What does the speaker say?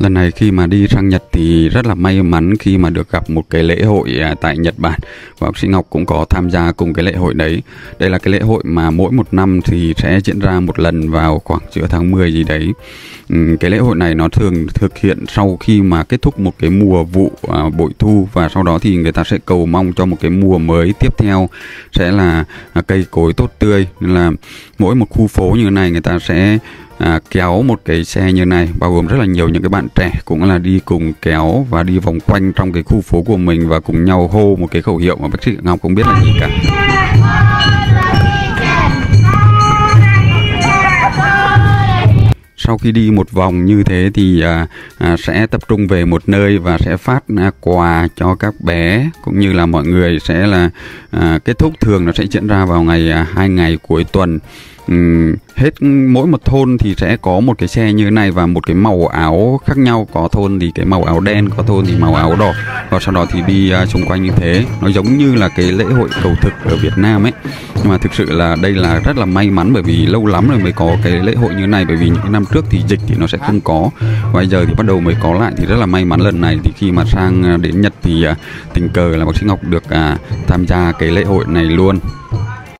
Lần này khi mà đi sang Nhật thì rất là may mắn khi mà được gặp một cái lễ hội à, tại Nhật Bản và học sinh Ngọc cũng có tham gia cùng cái lễ hội đấy. Đây là cái lễ hội mà mỗi một năm thì sẽ diễn ra một lần vào khoảng giữa tháng 10 gì đấy. Ừ, cái lễ hội này nó thường thực hiện sau khi mà kết thúc một cái mùa vụ à, bội thu và sau đó thì người ta sẽ cầu mong cho một cái mùa mới tiếp theo, sẽ là à, cây cối tốt tươi nên là mỗi một khu phố như thế này người ta sẽ à, kéo một cái xe như này bao gồm rất là nhiều những cái bạn trẻ cũng là đi cùng kéo và đi vòng quanh trong cái khu phố của mình và cùng nhau hô một cái khẩu hiệu mà bác sĩ Ngọc không biết là gì cả. Sau khi đi một vòng như thế thì à, à, sẽ tập trung về một nơi và sẽ phát à, quà cho các bé cũng như là mọi người sẽ là à, kết thúc thường nó sẽ diễn ra vào ngày à, hai ngày cuối tuần. Hết mỗi một thôn thì sẽ có một cái xe như thế này và một cái màu áo khác nhau. Có thôn thì cái màu áo đen có thôn thì màu áo đỏ. Và sau đó thì đi uh, xung quanh như thế. Nó giống như là cái lễ hội cầu thực ở Việt Nam ấy. Nhưng mà thực sự là đây là rất là may mắn bởi vì lâu lắm rồi mới có cái lễ hội như thế này. Bởi vì những năm trước thì dịch thì nó sẽ không có. Và bây giờ thì bắt đầu mới có lại thì rất là may mắn lần này. Thì khi mà sang à, đến Nhật thì uh, tình cờ là bác sĩ Ngọc được uh, tham gia cái lễ hội này luôn.